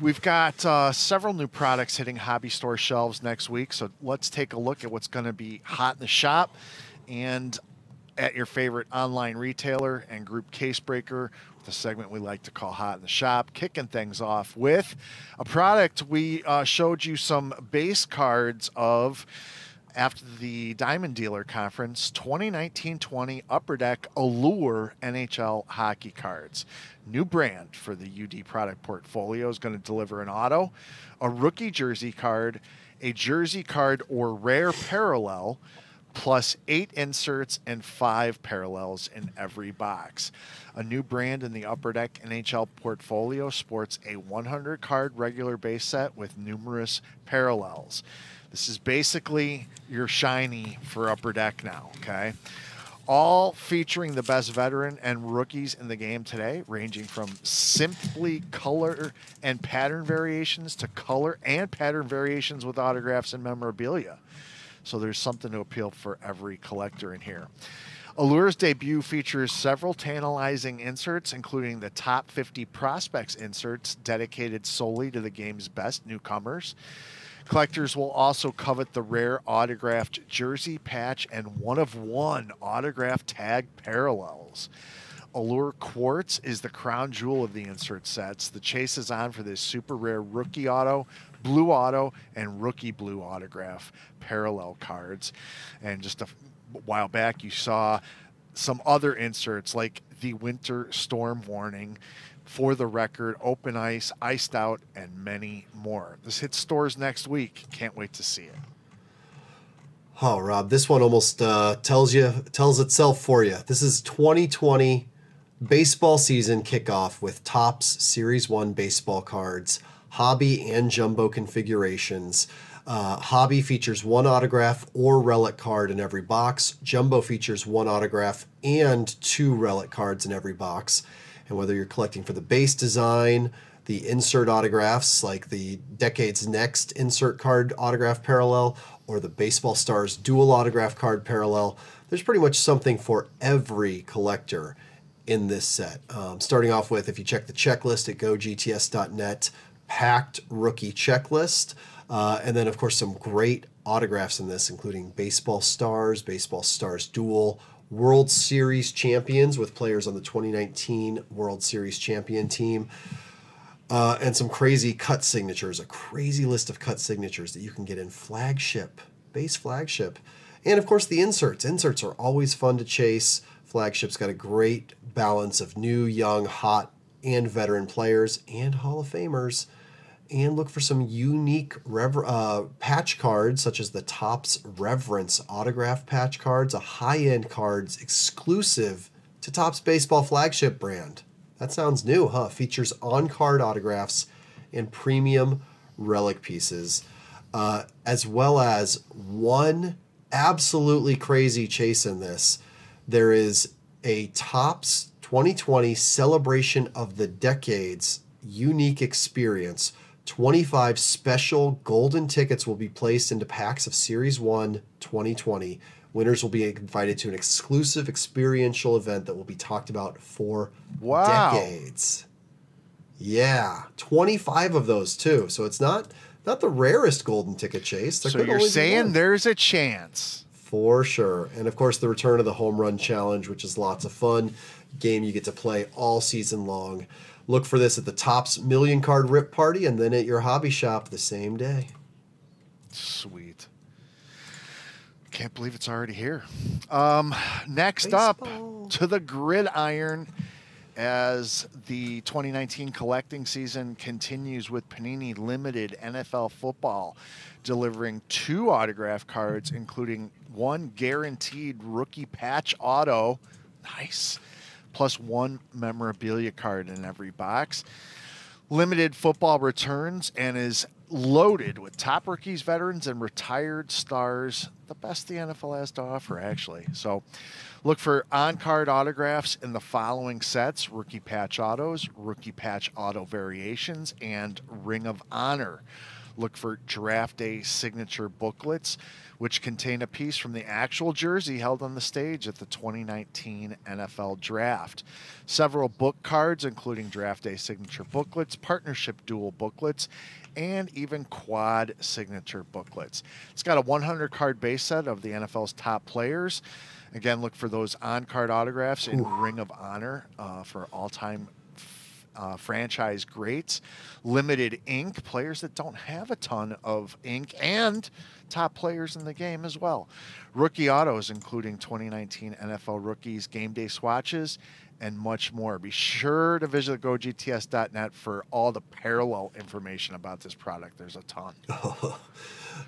we've got uh, several new products hitting hobby store shelves next week. So let's take a look at what's going to be hot in the shop and at your favorite online retailer and group case breaker with a segment we like to call Hot in the Shop, kicking things off with a product we uh, showed you some base cards of after the Diamond Dealer Conference 2019 20 Upper Deck Allure NHL hockey cards. New brand for the UD product portfolio is going to deliver an auto, a rookie jersey card, a jersey card or rare parallel, plus eight inserts and five parallels in every box. A new brand in the Upper Deck NHL portfolio sports a 100 card regular base set with numerous parallels. This is basically your shiny for Upper Deck now, okay? All featuring the best veteran and rookies in the game today, ranging from simply color and pattern variations to color and pattern variations with autographs and memorabilia. So there's something to appeal for every collector in here. Allure's debut features several tantalizing inserts, including the top 50 prospects inserts dedicated solely to the game's best newcomers. Collectors will also covet the rare autographed jersey patch and one of one autographed tag parallels. Allure Quartz is the crown jewel of the insert sets. The chase is on for this super rare rookie auto, blue auto, and rookie blue autograph parallel cards. And just a while back, you saw some other inserts like the winter storm warning for the record, open ice, iced out, and many more. This hits stores next week. Can't wait to see it. Oh, Rob, this one almost uh, tells you tells itself for you. This is 2020 baseball season kickoff with Topps Series One baseball cards, hobby and jumbo configurations. Uh, hobby features one autograph or relic card in every box. Jumbo features one autograph and two relic cards in every box. And whether you're collecting for the base design, the insert autographs like the Decades Next insert card autograph parallel, or the Baseball Stars dual autograph card parallel, there's pretty much something for every collector in this set. Um, starting off with, if you check the checklist at gogts.net, packed rookie checklist. Uh, and then, of course, some great autographs in this, including Baseball Stars, Baseball Stars Dual, World Series champions with players on the 2019 World Series champion team. Uh, and some crazy cut signatures, a crazy list of cut signatures that you can get in flagship, base flagship. And of course, the inserts. Inserts are always fun to chase. Flagship's got a great balance of new, young, hot, and veteran players and Hall of Famers and look for some unique rever- uh, patch cards, such as the Topps Reverence autograph patch cards, a high end cards exclusive to Topps Baseball flagship brand. That sounds new, huh? Features on card autographs and premium relic pieces, uh, as well as one absolutely crazy chase in this. There is a Topps 2020 Celebration of the Decades unique experience 25 special golden tickets will be placed into packs of Series 1 2020. Winners will be invited to an exclusive experiential event that will be talked about for wow. decades. Yeah, 25 of those too. So it's not not the rarest golden ticket chase. There so you're saying there's a chance. For sure. And of course the return of the home run challenge, which is lots of fun. Game you get to play all season long. Look for this at the Topps Million Card Rip Party and then at your hobby shop the same day. Sweet. Can't believe it's already here. Um, next Baseball. up to the gridiron as the 2019 collecting season continues with Panini Limited NFL football, delivering two autograph cards, including one guaranteed rookie patch auto. Nice plus one memorabilia card in every box. Limited football returns and is loaded with top rookies, veterans, and retired stars. The best the NFL has to offer, actually. So look for on card autographs in the following sets rookie patch autos, rookie patch auto variations, and Ring of Honor. Look for draft day signature booklets, which contain a piece from the actual jersey held on the stage at the 2019 NFL Draft. Several book cards, including draft day signature booklets, partnership dual booklets, and even quad signature booklets. It's got a 100 card base set of the NFL's top players. Again, look for those on card autographs in Ring of Honor uh, for all time uh, franchise greats, limited ink, players that don't have a ton of ink, and top players in the game as well. Rookie autos, including 2019 NFL rookies, game day swatches, and much more. Be sure to visit gogts.net for all the parallel information about this product. There's a ton.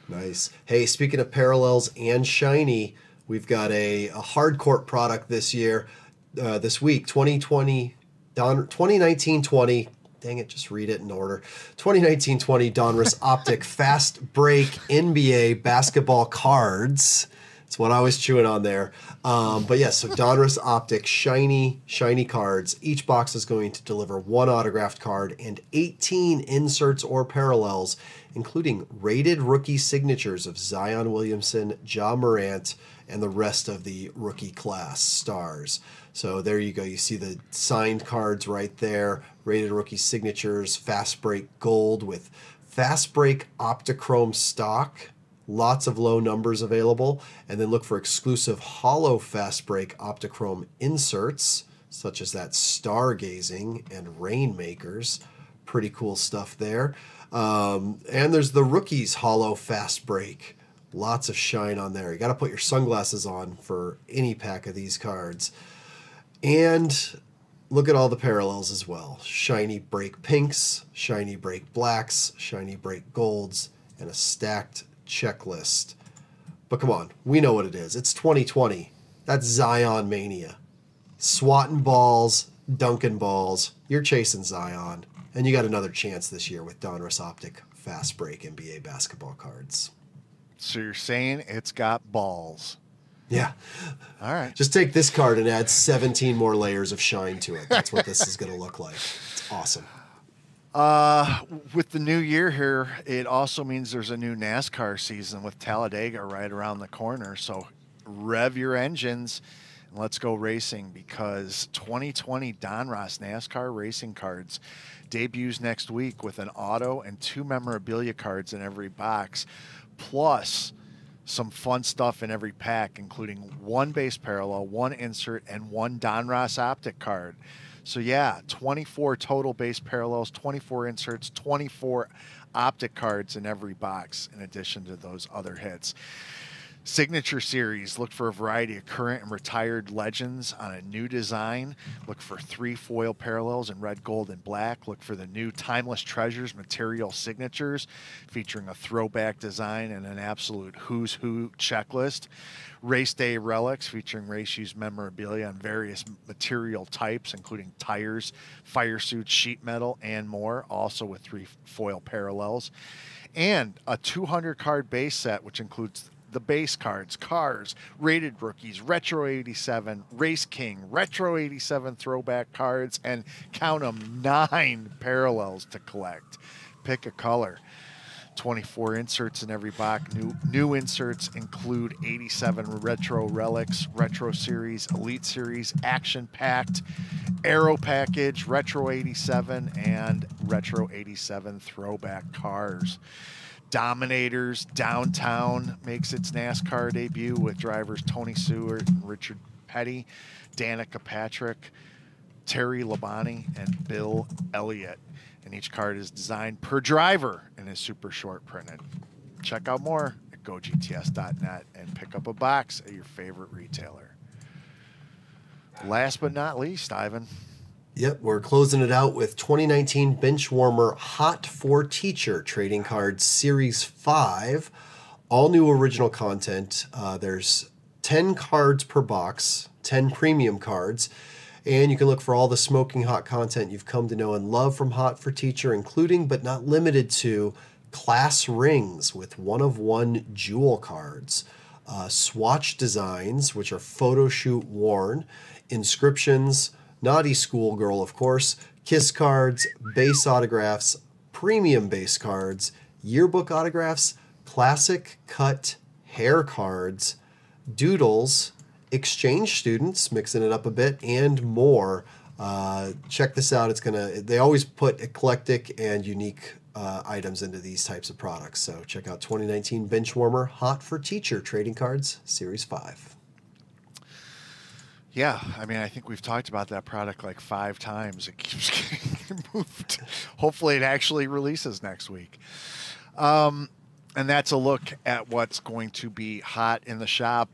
Nice. Hey, speaking of parallels and shiny, we've got a, a court product this year, uh, this week, 2020, Don, 2019-20. Dang it, just read it in order. 2019-20 Donruss Optic Fast Break NBA basketball cards. That's what I was chewing on there. Um, but yes, so Donruss Optic shiny, shiny cards. Each box is going to deliver one autographed card and 18 inserts or parallels, including rated rookie signatures of Zion Williamson, Ja Morant, and the rest of the rookie class stars. So there you go. You see the signed cards right there, rated rookie signatures, fast break gold with fast break Optichrome stock lots of low numbers available, and then look for exclusive hollow fast break Optichrome inserts, such as that stargazing and rainmakers. Pretty cool stuff there. Um, and there's the rookies hollow fast break. Lots of shine on there. You got to put your sunglasses on for any pack of these cards. And look at all the parallels as well shiny break pinks, shiny break blacks, shiny break golds, and a stacked checklist. But come on, we know what it is. It's 2020. That's Zion mania. Swatting balls, dunking balls. You're chasing Zion. And you got another chance this year with Donruss Optic Fast Break NBA basketball cards. So you're saying it's got balls. Yeah. All right. Just take this card and add 17 more layers of shine to it. That's what this is going to look like. It's awesome. Uh, with the new year here, it also means there's a new NASCAR season with Talladega right around the corner. So rev your engines and let's go racing because 2020 Donruss NASCAR racing cards debuts next week with an auto and two memorabilia cards in every box, plus some fun stuff in every pack, including one base parallel, one insert, and one Donruss optic card. So yeah, 24 total base parallels, 24 inserts, 24 optic cards in every box, in addition to those other hits. Signature series, look for a variety of current and retired legends on a new design. Look for three foil parallels in red, gold, and black. Look for the new Timeless Treasures material signatures featuring a throwback design and an absolute who's who checklist. Race day relics featuring race used memorabilia on various material types, including tires, fire suits, sheet metal, and more, also with three foil parallels. And a 200 card base set, which includes the base cards, cars, rated rookies, retro 87, race king, retro 87 throwback cards, and count them nine parallels to collect. Pick a color. 24 inserts in every box. New new inserts include 87 retro relics, retro series, elite series, action packed, aero package, retro 87, and retro 87 throwback cars. Dominators Downtown makes its NASCAR debut with drivers Tony Stewart and Richard Petty, Danica Patrick, Terry Labonte, and Bill Elliott. And each card is designed per driver and is super short printed. Check out more at gogts.net and pick up a box at your favorite retailer. Last but not least, Ivan. Yep, we're closing it out with 2019 Bench Warmer Hot for Teacher Trading Cards Series 5. All new original content. Uh, there's 10 cards per box, 10 premium cards. And you can look for all the smoking hot content you've come to know and love from Hot for Teacher, including but not limited to class rings with one of one jewel cards, uh, swatch designs, which are photo shoot worn, inscriptions, naughty schoolgirl, of course, kiss cards, base autographs, premium base cards, yearbook autographs, classic cut hair cards, doodles, exchange students, mixing it up a bit, and more. Uh, check this out. It's gonna. They always put eclectic and unique uh, items into these types of products. So check out 2019 Benchwarmer Hot for Teacher Trading Cards Series Five. Yeah, I mean, I think we've talked about that product like five times. It keeps getting moved. Hopefully, it actually releases next week. Um, and that's a look at what's going to be hot in the shop